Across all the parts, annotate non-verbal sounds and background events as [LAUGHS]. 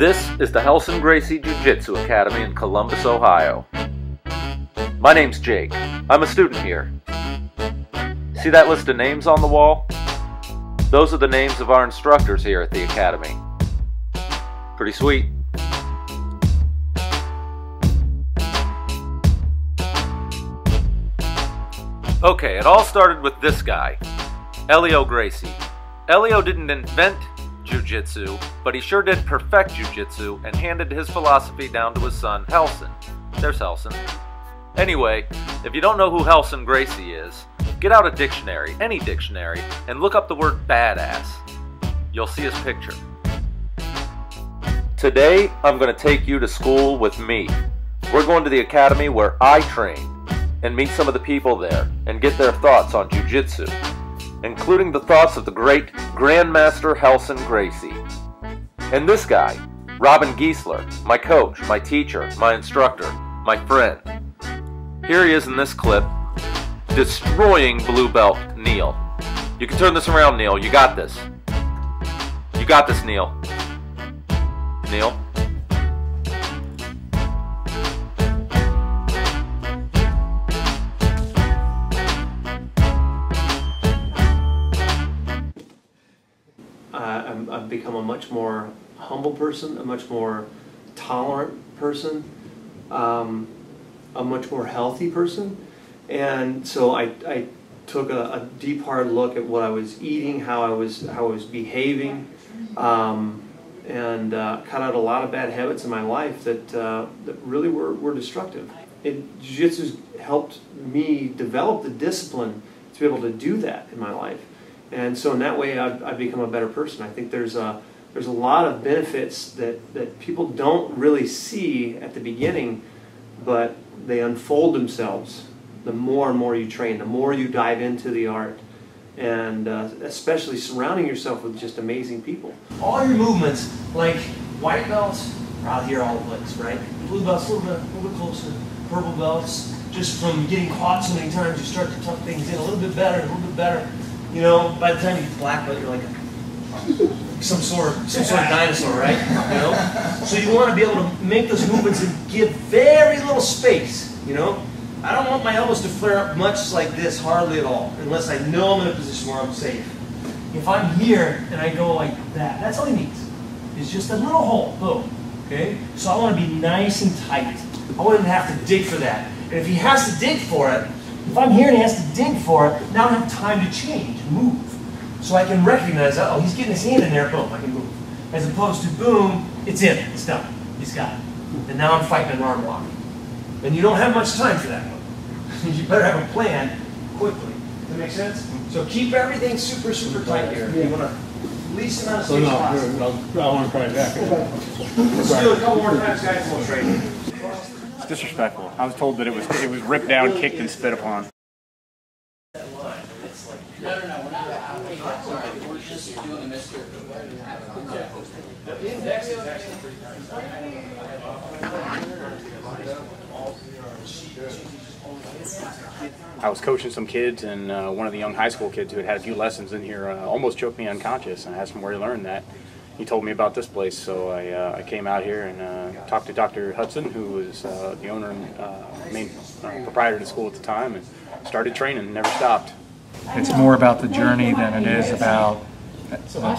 This is the Relson Gracie Jiu Jitsu Academy in Columbus, Ohio. My name's Jake. I'm a student here. See that list of names on the wall? Those are the names of our instructors here at the Academy. Pretty sweet. Okay, it all started with this guy, Helio Gracie. Helio didn't invent Jiu-Jitsu, but he sure did perfect Jiu-Jitsu and handed his philosophy down to his son, Relson. There's Relson. Anyway, if you don't know who Relson Gracie is, get out a dictionary, any dictionary, and look up the word badass. You'll see his picture. Today, I'm going to take you to school with me. We're going to the academy where I train and meet some of the people there and get their thoughts on Jiu-Jitsu, including the thoughts of the great Grandmaster Relson Gracie. And this guy, Robin Gieseler, my coach, my teacher, my instructor, my friend. Here he is in this clip, destroying blue belt Neil. You can turn this around, Neil. You got this. You got this, Neil. Neil. Become a much more humble person, a much more tolerant person, um, a much more healthy person. And so I, I took a, a deep hard look at what I was eating, how I was how I was behaving, um, and uh, cut out a lot of bad habits in my life that uh, that really were, were destructive. It, jiu-jitsu helped me develop the discipline to be able to do that in my life, and so in that way I've, I've become a better person. I think there's a there's a lot of benefits that, that people don't really see at the beginning, but they unfold themselves the more and more you train, the more you dive into the art, and uh, especially surrounding yourself with just amazing people. All your movements, like white belts, out here all the place, right? Blue belts, a little bit, a little bit closer. Purple belts, just from getting caught so many times, you start to tuck things in a little bit better, a little bit better. You know, by the time you black belt, you're like some sort some sort of dinosaur, right? You know. So you want to be able to make those movements and give very little space. You know, I don't want my elbows to flare up much like this, hardly at all, unless I know I'm in a position where I'm safe. If I'm here and I go like that, that's all he needs. It's just a little hole, boom. Okay? So I want to be nice and tight. I to have to dig for that. And if he has to dig for it, if I'm here and he has to dig for it, now I have time to change move. So I can recognize, oh, he's getting his hand in there, boom, I can move. As opposed to boom, it's in, it's done. He's got it. And now I'm fighting an arm lock. And you don't have much time for that one. [LAUGHS] you better have a plan quickly. Does that make sense? So keep everything super, super tight here. You want to least amount of So space no, possible. I want to try it back. Let's do it a couple more times, guys, and we'll trade. Disrespectful. I was told that it was it was ripped down, kicked, and spit upon. I was coaching some kids, and uh, one of the young high school kids who had had a few lessons in here uh, almost choked me unconscious. And I asked him where he learned that. He told me about this place, so I, uh, I came out here and uh, talked to Dr. Hudson, who was uh, the owner and uh, main uh, proprietor of the school at the time, and started training and never stopped. It's more about the journey than it is about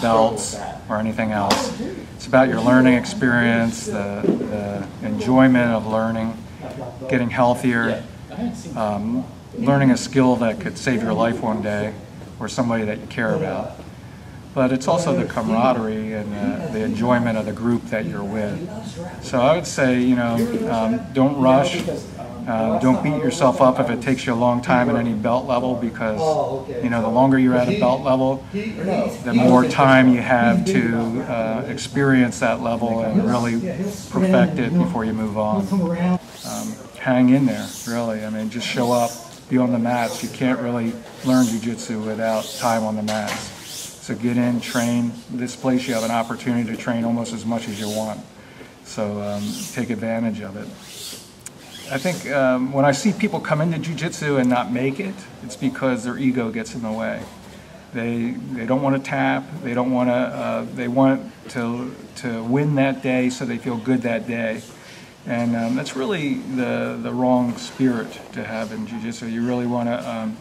belts or anything else. It's about your learning experience, the, the enjoyment of learning, getting healthier, um, learning a skill that could save your life one day or somebody that you care about. But it's also the camaraderie and the, the enjoyment of the group that you're with. So I would say, you know, um, don't rush. Uh, don't beat yourself up if it takes you a long time at any belt level because you know the longer you're at a belt level, the more time you have to uh, experience that level and really perfect it before you move on. Um, hang in there, really. I mean, just show up, be on the mats. You can't really learn jiu-jitsu without time on the mats. So get in, train. This place you have an opportunity to train almost as much as you want. So um, take advantage of it. I think um, when I see people come into jiu-jitsu and not make it, it's because their ego gets in the way. They, they don't want to tap. They don't want to. Uh, they want to to win that day, so they feel good that day. And um, that's really the the wrong spirit to have in jiu-jitsu. You really want to um,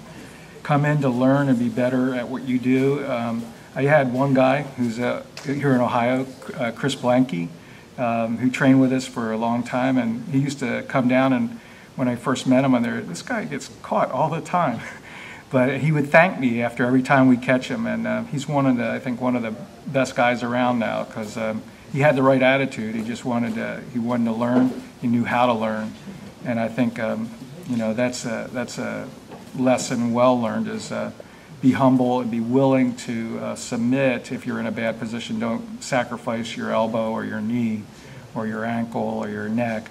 come in to learn and be better at what you do. Um, I had one guy who's uh, here in Ohio, uh, Chris Blanky, um, who trained with us for a long time, and he used to come down and when I first met him, and there, this guy gets caught all the time. [LAUGHS] but he would thank me after every time we catch him, and uh, he's one of the, I think, one of the best guys around now because um, he had the right attitude. He just wanted to, he wanted to learn. He knew how to learn, and I think, um, you know, that's a, that's a lesson well learned is uh, be humble and be willing to uh, submit if you're in a bad position. Don't sacrifice your elbow or your knee or your ankle or your neck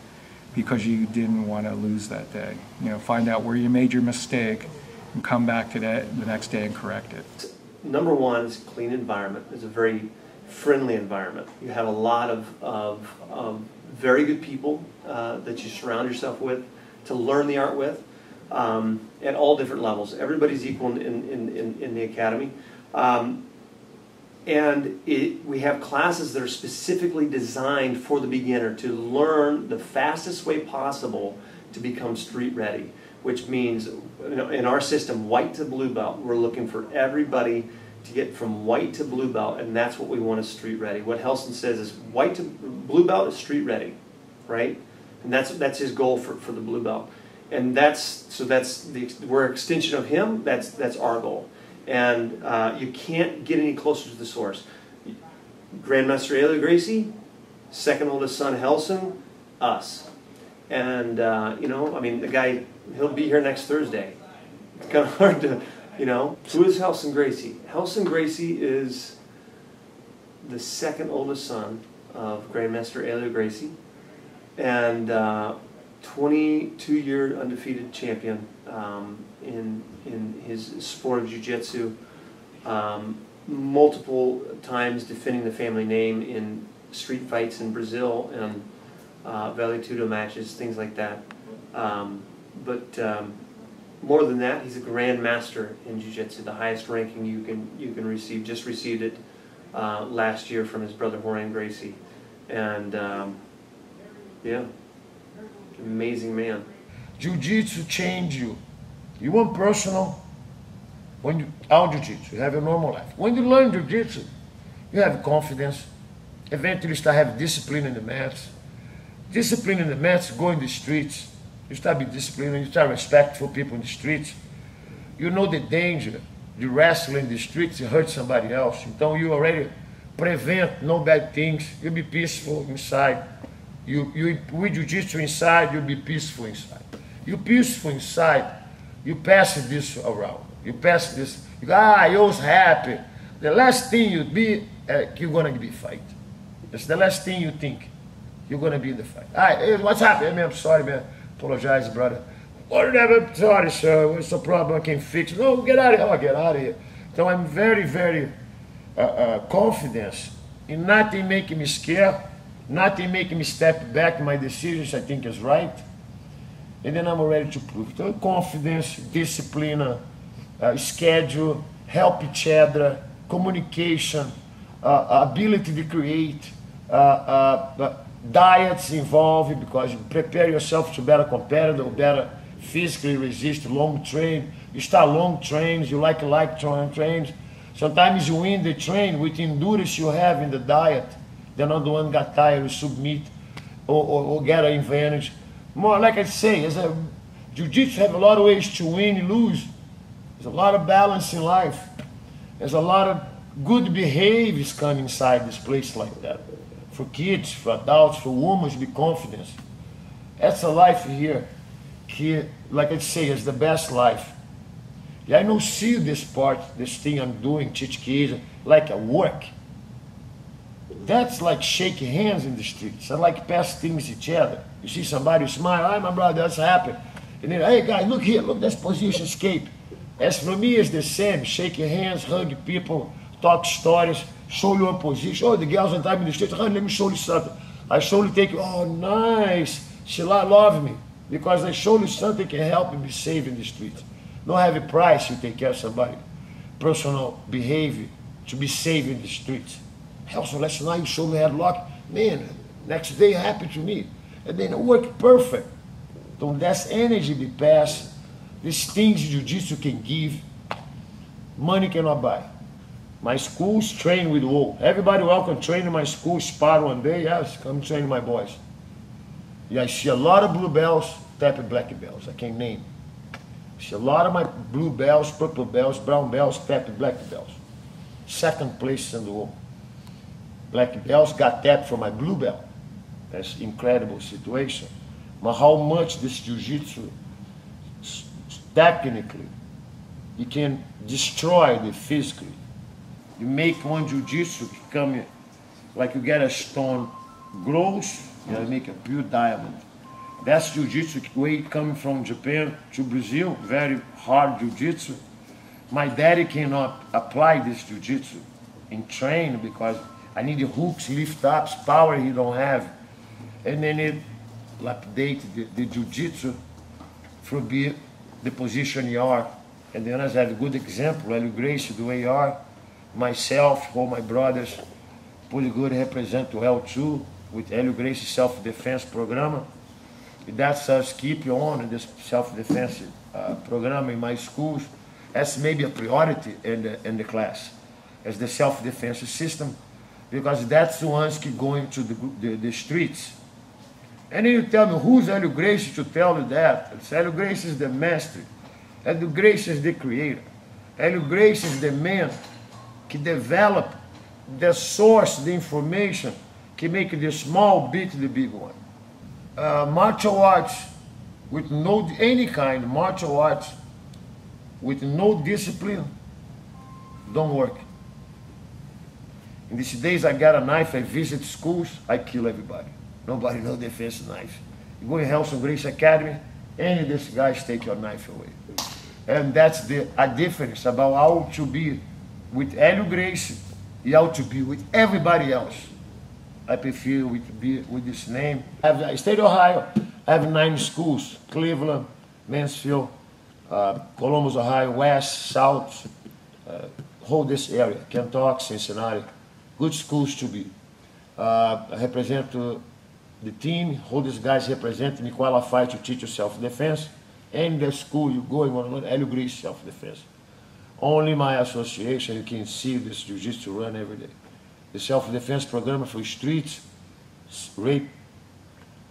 because you didn't want to lose that day. You know, find out where you made your mistake and come back to that the next day and correct it. Number one is clean environment. It's a very friendly environment. You have a lot of, of, of very good people uh, that you surround yourself with to learn the art with um, at all different levels. Everybody's equal in, in, in, in the academy. Um, and it, we have classes that are specifically designed for the beginner to learn the fastest way possible to become street ready, which means in our system, white to blue belt, we're looking for everybody to get from white to blue belt, and that's what we want is street ready. What Relson says is white to blue belt is street ready, right? And that's that's his goal for, for the blue belt, and that's so that's the we're extension of him. That's that's our goal and uh, you can't get any closer to the source. Grandmaster Helio Gracie, second oldest son Relson, us. And, uh, you know, I mean, the guy, he'll be here next Thursday. It's kind of [LAUGHS] hard to, you know. Who is Relson Gracie? Relson Gracie is the second oldest son of Grandmaster Helio Gracie and uh, 22 year undefeated champion um, in, in his sport of jiu-jitsu, um, multiple times defending the family name in street fights in Brazil and uh, Vale Tudo matches, things like that. Um, but um, more than that, he's a grand master in jiu-jitsu, the highest ranking you can you can receive. Just received it uh, last year from his brother Rorion Gracie, and um, yeah, amazing man. Jiu-jitsu change you. You want personal, when you out jiu-jitsu, you have a normal life. When you learn jiu-jitsu, you have confidence. Eventually you start having discipline in the mats. Discipline in the mats, go in the streets. You start being disciplined, you start respectful people in the streets. You know the danger. You wrestle in the streets, you hurt somebody else. Então you already prevent no bad things. You'll be peaceful inside. You, you with jiu-jitsu inside, you'll be peaceful inside. You peaceful inside, you pass this around. You pass this. You go, ah, I was happy. The last thing you'd be, uh, you're gonna be fight. It's the last thing you think. You're gonna be in the fight. All right, hey, what's happening? Man, I'm sorry, man. Apologize, brother. Whatever, sorry, sir. What's the problem? I can fix. No, get out of here. Oh, get out of here. So I'm very, very uh, uh, confident in nothing making me scared, nothing making me step back. My decisions, I think, is right and then I'm ready to prove. Então, confidence, discipline, uh, schedule, help each other, communication, uh, ability to create, uh, diets involved because you prepare yourself to better competitor, better physically resist long train. You start long trains, you like like long trains. Sometimes you win the train with endurance you have in the diet. The another one got tired, submit, or, or, or get an advantage more like I say, as a jiu-jitsu have a lot of ways to win and lose. There's a lot of balance in life. There's a lot of good behaviors come inside this place like that. For kids, for adults, for women, to be confident. That's a life here. Que, like I say, is the best life. I don't see this part, this thing I'm doing, teach kids, like a work. That's like shaking hands in the streets. I like pass things each other. You see somebody smile, hi my brother, that's happened. And then, hey guys, look here, look, that's position escape. As for me, it's the same. Shaking hands, hug people, talk stories, show your position. Oh, the girls on time in the street, honey, let me show you something. I show you take oh, nice. She love me because I show you something can help me be safe in the street. Don't have a price you take care of somebody. personal behavior to be safe in the streets. Also, last night you showed me headlock. Man, next day happy to me. And then it worked perfect. So that's energy be passed. These things jiu-jitsu can give, money cannot buy. My schools train with wool. Everybody welcome train in my school, spar one day. Yes, come train my boys. Yeah, I see a lot of blue belts, tapping black belts. I can't name. I see a lot of my blue belts, purple belts, brown belts, tapping black belts. Second place in the world. Black belts got that from my blue belt. That's incredible situation. But how much this jiu-jitsu technically you can destroy the physically. You make one jiu-jitsu come like you get a stone grows, you make a pure diamond. That's jiu-jitsu way coming from Japan to Brazil, very hard jiu-jitsu. My daddy cannot apply this jiu-jitsu in train because I need hooks, lift ups, power he don't have. And then it lapidate the, the jiu-jitsu from be the position you are. And then as I have a good example, Helio Gracie, the way you are, myself, all my brothers, pretty good represent well too, with Helio Gracie self-defense program. That's us keep on this self-defense uh, program in my schools. That's maybe a priority in the, in the class, as the self-defense system, because that's the ones keep going to the, the, the streets. And then you tell me, who's Helio Gracie to tell you that? It's Helio Gracie is the master. Helio Gracie is the creator. Helio Gracie is the man que develop the source, the information, can make the small beat the big one. Uh, martial arts with no any kind martial arts with no discipline don't work. In these days, I got a knife. I visit schools. I kill everybody. Nobody no defense knife. You go in Relson Gracie Academy, any of these guys take your knife away. And that's the a difference about how to be with Helio Grace, you how to be with everybody else. I prefer with be with this name. I have I state Ohio. I have nine schools: Cleveland, Mansfield, uh, Columbus, Ohio, West, South, uh, whole this area, Kentucky, Cincinnati. Good schools to be. Uh, I represent the team, all these guys represent me, qualified to teach self-defense. And the school you go, you want to learn Helio self-defense. Only my association, you can see this jiu-jitsu run every day. The self-defense program for streets, rape,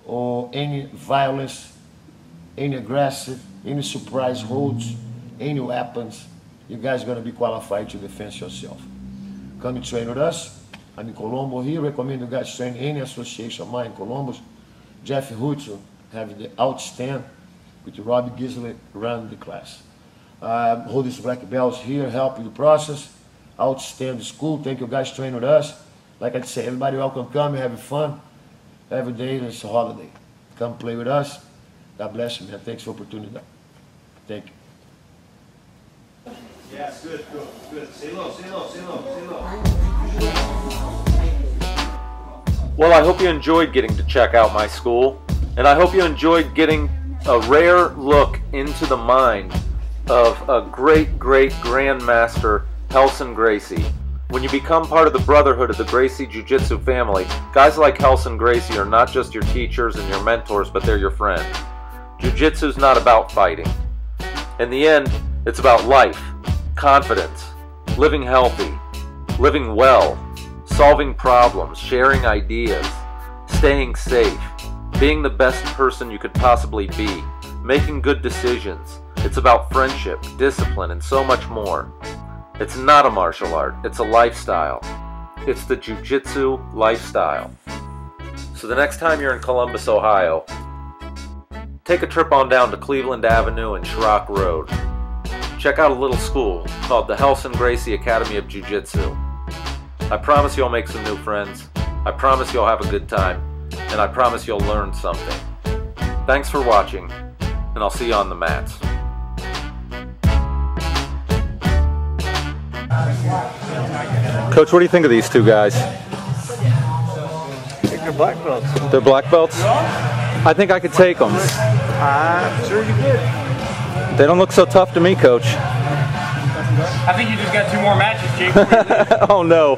or any violence, any aggressive, any surprise holds, any weapons, you guys are going to be qualified to defend yourself. Come and train with us. I'm in Colombo here. Recommend you guys train any association of mine in Columbus. Jeff Hutzel have the outstand with Robbie Gieseler run the class. Uh, these black belts here, help in the process. Outstanding school. Thank you guys train with us. Like I said, everybody welcome come, have fun. Every day is a holiday. Come play with us. God bless you, man. Thanks for the opportunity. Thank you. Yes, good, good, good. Say low, say low, say low, say low. Well, I hope you enjoyed getting to check out my school, and I hope you enjoyed getting a rare look into the mind of a great, great Grandmaster Relson Gracie. When you become part of the brotherhood of the Gracie Jiu Jitsu family, guys like Relson Gracie are not just your teachers and your mentors, but they're your friends. Jiu Jitsu's not about fighting. In the end, it's about life, confidence, living healthy, living well, solving problems, sharing ideas, staying safe, being the best person you could possibly be, making good decisions. It's about friendship, discipline, and so much more. It's not a martial art, it's a lifestyle. It's the jiu-jitsu lifestyle. So the next time you're in Columbus, Ohio, take a trip on down to Cleveland Avenue and Schrock Road. Check out a little school called the Relson Gracie Academy of Jiu Jitsu. I promise you'll make some new friends. I promise you'll have a good time. And I promise you'll learn something. Thanks for watching, and I'll see you on the mats. Coach, what do you think of these two guys? They're black belts. They're black belts? I think I could take them. I'm sure you could. They don't look so tough to me, Coach. I think you just got two more matches, Jake. [LAUGHS] oh no.